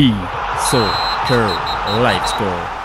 B, so, curl, let's go.